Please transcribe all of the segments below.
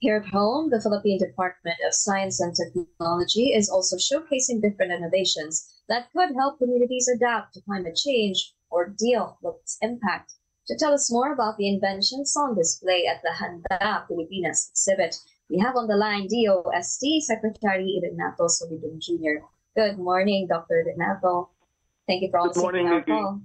Here at home, the Philippine Department of Science and Technology is also showcasing different innovations that could help communities adapt to climate change or deal with its impact. To tell us more about the inventions on display at the Handa Pilipinas exhibit, we have on the line DOST Secretary Renato Solidum Jr. Good morning, Dr. Renato. Thank you for Good answering morning, our call.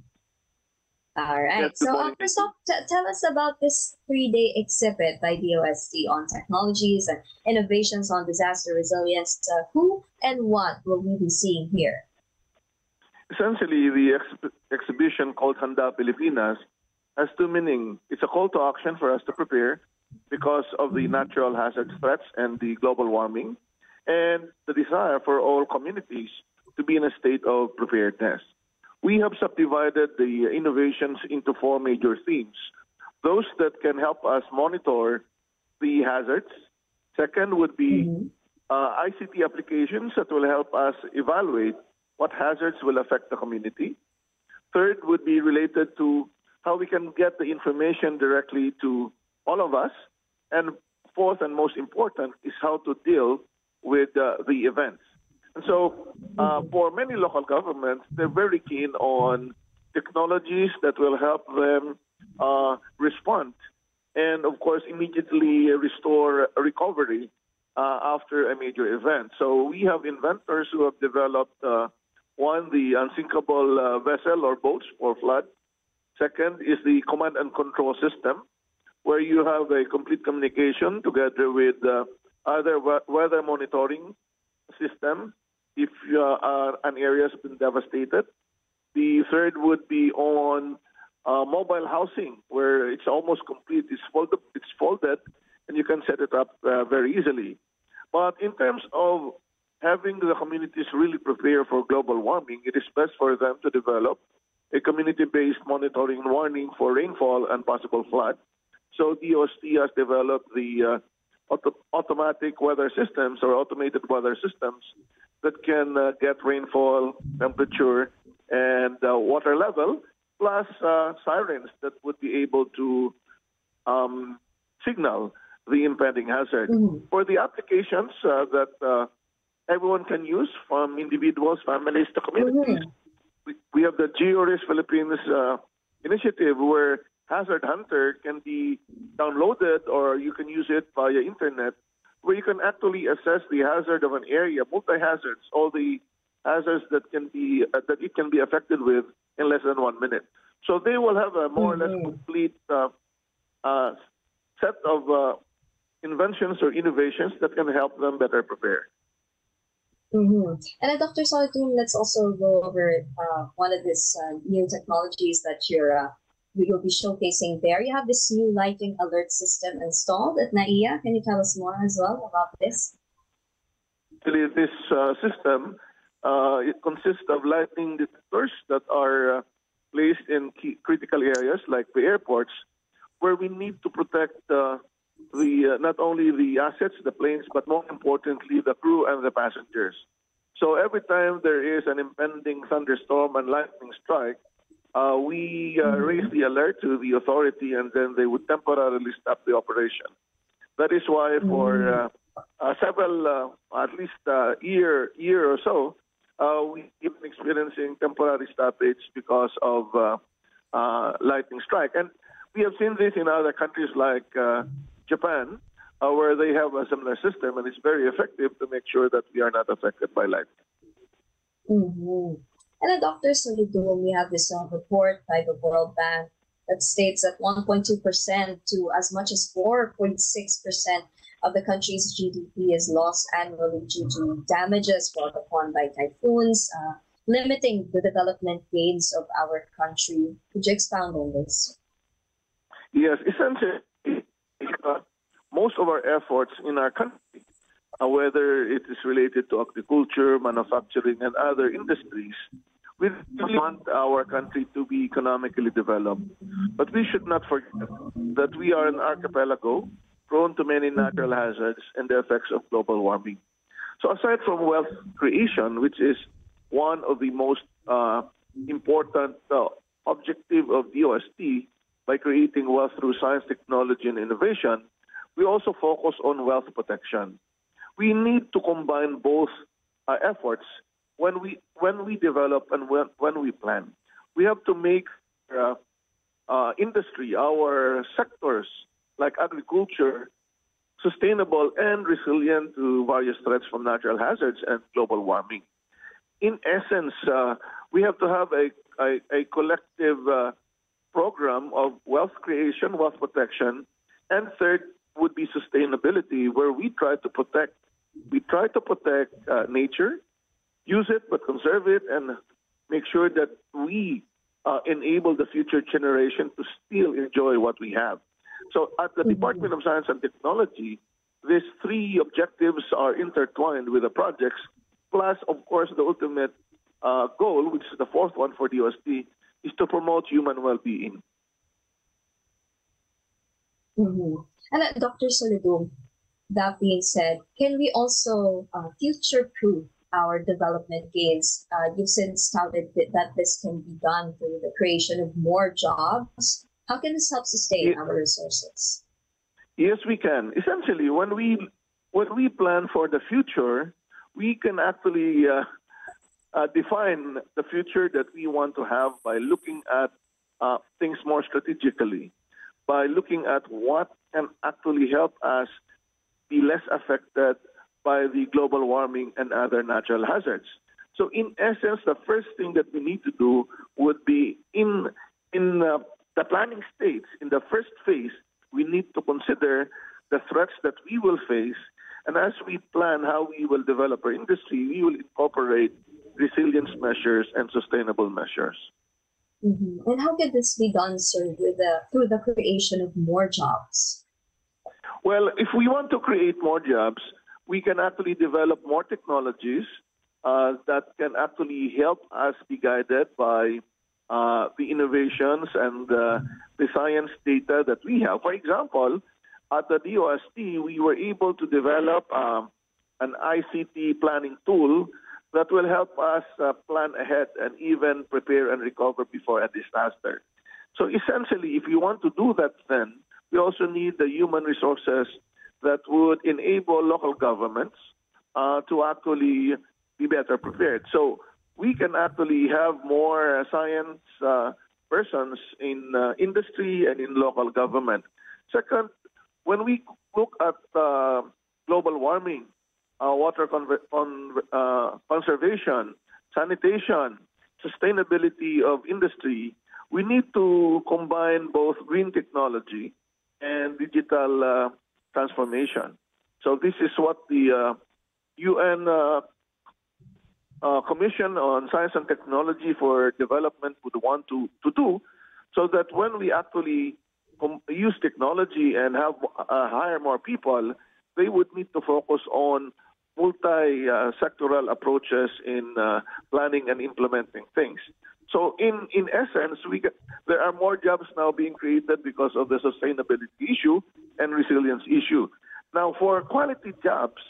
All right. So, uh, first off, t- tell us about this three-day exhibit by DOST on technologies and innovations on disaster resilience. Uh, who and what will we be seeing here? Essentially, the ex- exhibition called Handa Pilipinas has two meanings. It's a call to action for us to prepare because of the natural hazard threats and the global warming, and the desire for all communities to be in a state of preparedness. We have subdivided the innovations into four major themes. Those that can help us monitor the hazards. Second would be Mhm. uh, ICT applications that will help us evaluate what hazards will affect the community. Third would be related to how we can get the information directly to all of us. And fourth and most important is how to deal with uh, the events. So uh, for many local governments, they're very keen on technologies that will help them uh, respond and, of course, immediately restore recovery uh, after a major event. So we have inventors who have developed uh, one, the unsinkable uh, vessel or boats for flood. Second is the command and control system, where you have a complete communication together with uh, other weather monitoring system if uh, an area has been devastated. The third would be on uh, mobile housing, where it's almost complete. It's folded, it's folded, and you can set it up uh, very easily. But in terms of having the communities really prepare for global warming, it is best for them to develop a community-based monitoring and warning for rainfall and possible flood. So DOST has developed the uh, auto- automatic weather systems or automated weather systems that can uh, get rainfall, temperature, and uh, water level, plus uh, sirens that would be able to um, signal the impending hazard. Mhm. For the applications uh, that uh, everyone can use, from individuals, families to communities, we, we have the GeoRisk Philippines uh, initiative where Hazard Hunter can be downloaded or you can use it via internet where you can actually assess the hazard of an area, multi-hazards, all the hazards that can be uh, that it can be affected with in less than one minute. So they will have a more or less Mhm. complete uh, uh, set of uh, inventions or innovations that can help them better prepare. Mm-hmm. And Dr. Solidum, let's also go over uh, one of these uh, new technologies that you're uh, you'll be showcasing there. You have this new lighting alert system installed at NAIA. Can you tell us more as well about this? Actually, this uh, system uh, it consists of lightning detectors that are uh, placed in critical areas like the airports, where we need to protect uh, the uh, not only the assets, the planes, but more importantly the crew and the passengers. So every time there is an impending thunderstorm and lightning strike, uh, we uh, raise the alert to the authority, and then they would temporarily stop the operation. That is why for uh, uh, several, uh, at least uh, year year or so, uh, we keep experiencing temporary stoppage because of uh, uh, lightning strike, and we have seen this in other countries like uh, Japan, uh, where they have a similar system, and it's very effective to make sure that we are not affected by lightning. Mm-hmm. And then, Dr. Solidum, we have this uh, report by the World Bank that states that 1.2% to as much as 4.6% of the country's GDP is lost annually due to damages brought upon by typhoons, uh, limiting the development gains of our country. Could you expound on this? Yes, essentially, uh, most of our efforts in our country, uh, whether it is related to agriculture, manufacturing, and other industries, we really want our country to be economically developed. But we should not forget that we are an archipelago prone to many natural hazards and the effects of global warming. So aside from wealth creation, which is one of the most uh, important uh, objective of DOST by creating wealth through science, technology, and innovation, we also focus on wealth protection. We need to combine both uh, efforts when we when we develop and when, when we plan. We have to make uh, uh, industry, our sectors like agriculture, sustainable and resilient to various threats from natural hazards and global warming. In essence, uh, we have to have a, a, a collective uh, program of wealth creation, wealth protection, and third would be sustainability, where we try to protect we try to protect uh, nature, use it but conserve it, and make sure that we uh, enable the future generation to still enjoy what we have. So at the Department of Science and Technology, these three objectives are intertwined with the projects, plus, of course, the ultimate uh, goal, which is the fourth one for the DOST, is to promote human well-being. Mm-hmm. And uh, Dr. Solidum, that being said, can we also uh, future-proof our development gains? Uh, you've since touted that this can be done through the creation of more jobs. How can this help sustain Yeah. our resources? Yes, we can. Essentially, when we when we plan for the future, we can actually uh, uh, define the future that we want to have by looking at uh, things more strategically, by looking at what can actually help us be less affected by the global warming and other natural hazards. So, in essence, the first thing that we need to do would be in in uh, the planning stage, in the first phase, we need to consider the threats that we will face. And as we plan how we will develop our industry, we will incorporate resilience measures and sustainable measures. hmm And how can this be done, sir, with the, through the creation of more jobs? Well, if we want to create more jobs, we can actually develop more technologies uh, that can actually help us be guided by uh, the innovations and uh, the science data that we have. For example, at the DOST, we were able to develop um, an ICT planning tool that will help us uh, plan ahead and even prepare and recover before a disaster. So essentially, if you want to do that, then we also need the human resources that would enable local governments uh, to actually be better prepared. So we can actually have more science uh, persons in uh, industry and in local government. Second, when we look at uh, global warming, uh, water con- uh, conservation, sanitation, sustainability of industry, we need to combine both green technology and digital transformation. So this is what the uh, UN uh, uh, Commission on Science and Technology for Development would want to, to do, so that when we actually use technology and have uh, hire more people, they would need to focus on multi-sectoral approaches in uh, planning and implementing things. So, in in essence, we get, there are more jobs now being created because of the sustainability issue and resilience issue. Now, for quality jobs,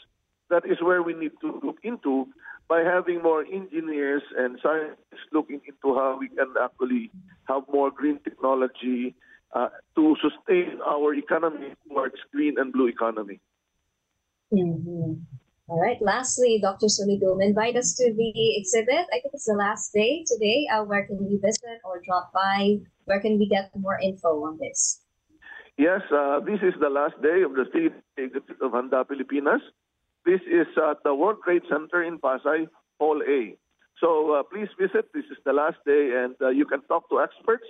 that is where we need to look into by having more engineers and scientists looking into how we can actually have more green technology uh, to sustain our economy towards green and blue economy. Mm-hmm. All right. Lastly, Dr. Solidum, invite us to the exhibit. I think it's the last day today. Uh, where can we visit or drop by? Where can we get more info on this? Yes, uh, this is the last day of the state exhibit of Handa Pilipinas. This is at the World Trade Center in Pasay, Hall A. So uh, please visit. This is the last day, and uh, you can talk to experts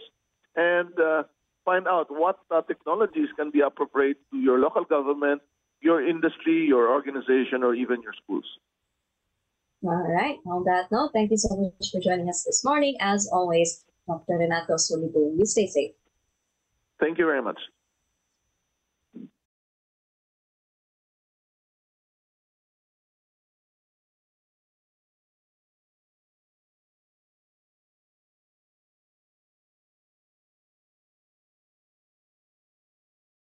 and uh, find out what uh, technologies can be appropriate to your local government, your industry, your organization, or even your schools. All right. On that note, thank you so much for joining us this morning. As always, Dr. Renato Solidum. You stay safe. Thank you very much.